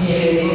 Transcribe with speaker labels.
Speaker 1: E ele